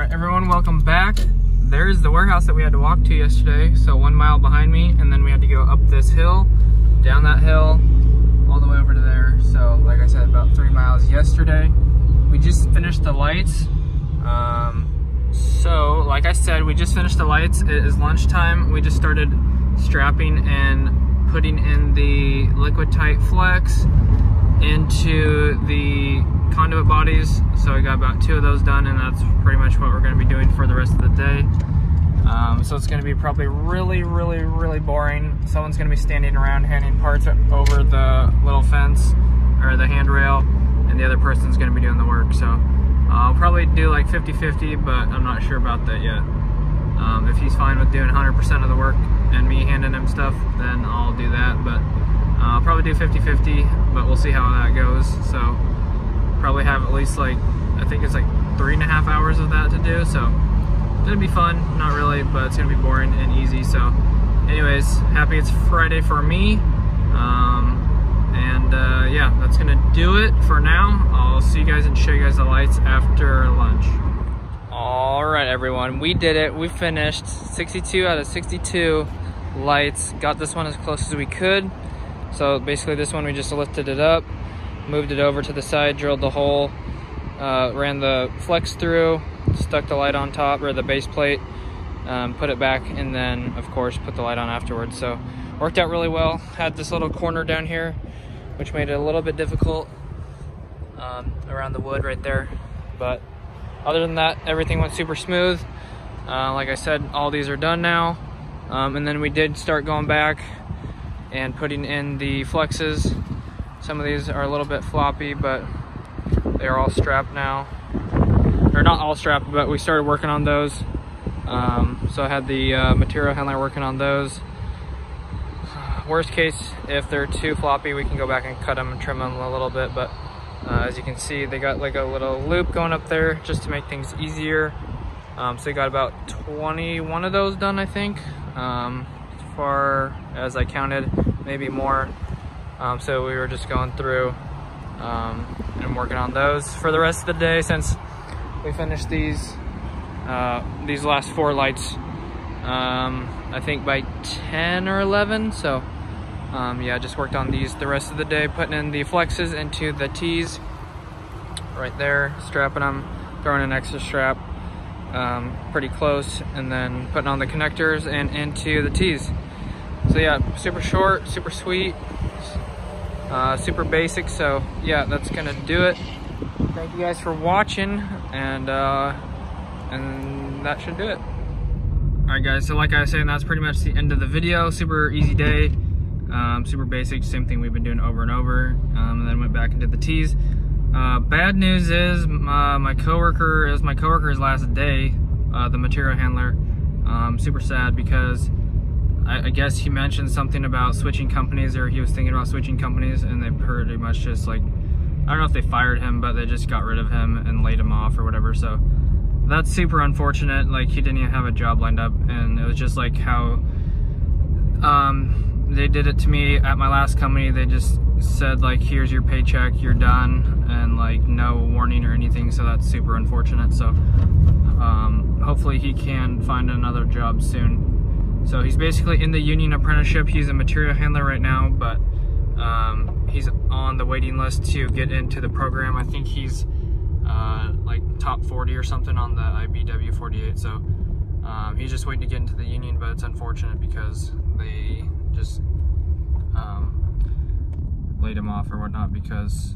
right, everyone, welcome back. There's the warehouse that we had to walk to yesterday. So one mile behind me, and then we had to go up this hill, down that hill, all the way over to there. So like I said, about three miles yesterday. We just finished the lights. Um, so like I said, we just finished the lights. It is lunchtime. We just started strapping and putting in the liquid tight flex into the conduit bodies. So I got about two of those done and that's pretty much what we're gonna be doing for the rest of the day. Um, so it's gonna be probably really, really, really boring. Someone's gonna be standing around handing parts over the little fence or the handrail and the other person's gonna be doing the work. So uh, I'll probably do like 50-50, but I'm not sure about that yet. Um, if he's fine with doing 100% of the work and me handing him stuff, then I'll do that. But do 50-50, but we'll see how that goes. So probably have at least like, I think it's like three and a half hours of that to do. So gonna be fun, not really, but it's gonna be boring and easy. So anyways, happy it's Friday for me. Um, and uh, yeah, that's gonna do it for now. I'll see you guys and show you guys the lights after lunch. All right, everyone, we did it. We finished 62 out of 62 lights. Got this one as close as we could. So basically this one, we just lifted it up, moved it over to the side, drilled the hole, uh, ran the flex through, stuck the light on top or the base plate, um, put it back, and then of course put the light on afterwards. So worked out really well. Had this little corner down here, which made it a little bit difficult um, around the wood right there. But other than that, everything went super smooth. Uh, like I said, all these are done now. Um, and then we did start going back and putting in the flexes. Some of these are a little bit floppy, but they are all strapped now. They're not all strapped, but we started working on those. Um, so I had the uh, material handler working on those. Worst case, if they're too floppy, we can go back and cut them and trim them a little bit. But uh, as you can see, they got like a little loop going up there just to make things easier. Um, so they got about 21 of those done, I think. Um, far as I counted, maybe more. Um, so we were just going through um, and working on those for the rest of the day since we finished these uh, these last four lights. Um, I think by 10 or 11. So um, yeah, just worked on these the rest of the day, putting in the flexes into the T's right there, strapping them, throwing an extra strap um, pretty close, and then putting on the connectors and into the T's. So yeah, super short, super sweet, uh, super basic. So yeah, that's gonna do it. Thank you guys for watching, and uh, and that should do it. All right, guys. So like I was saying, that's pretty much the end of the video. Super easy day. Um, super basic, same thing we've been doing over and over. Um, and then went back and did the T's. Uh, bad news is my, my coworker, is my coworker's last day, uh, the material handler. Um, super sad because I, I, guess he mentioned something about switching companies or he was thinking about switching companies and they pretty much just like, I don't know if they fired him, but they just got rid of him and laid him off or whatever. So that's super unfortunate. Like he didn't even have a job lined up and it was just like how, um, they did it to me at my last company. They just said like, here's your paycheck, you're done, and like no warning or anything. So that's super unfortunate. So um, hopefully he can find another job soon. So he's basically in the union apprenticeship. He's a material handler right now, but um, he's on the waiting list to get into the program. I think he's uh, like top 40 or something on the IBEW 48. So um, he's just waiting to get into the union, but it's unfortunate because they just um, laid him off or whatnot because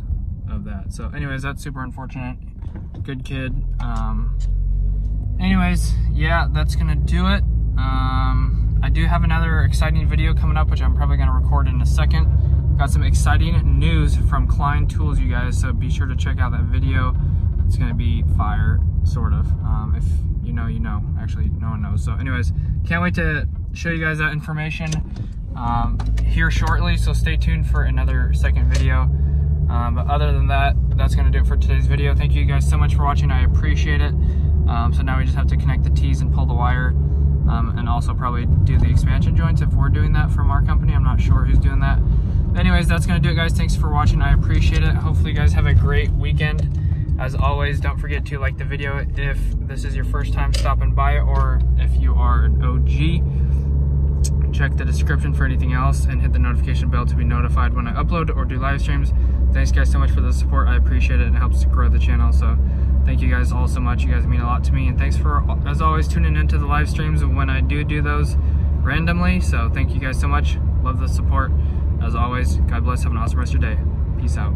of that. So anyways, that's super unfortunate. Good kid. Um, anyways, yeah, that's gonna do it. Um, I do have another exciting video coming up, which I'm probably gonna record in a second. Got some exciting news from Klein Tools, you guys, so be sure to check out that video. It's gonna be fire, sort of. Um, if you know, you know. Actually, no one knows. So anyways, can't wait to show you guys that information um, here shortly, so stay tuned for another second video. Um, but other than that, that's gonna do it for today's video. Thank you guys so much for watching, I appreciate it. Um, so now we just have to connect the T's and pull the wire, um, and also probably do the expansion joints if we're doing that from our company. I'm not sure who's doing that. Anyways, that's gonna do it guys. Thanks for watching, I appreciate it. Hopefully you guys have a great weekend, As always, don't forget to like the video if this is your first time stopping by or if you are an OG. Check the description for anything else and hit the notification bell to be notified when I upload or do live streams. Thanks guys so much for the support. I appreciate it it helps to grow the channel. So thank you guys all so much. You guys mean a lot to me. And thanks for, as always, tuning into the live streams when I do do those randomly. So thank you guys so much. Love the support. As always, God bless. Have an awesome rest of your day. Peace out.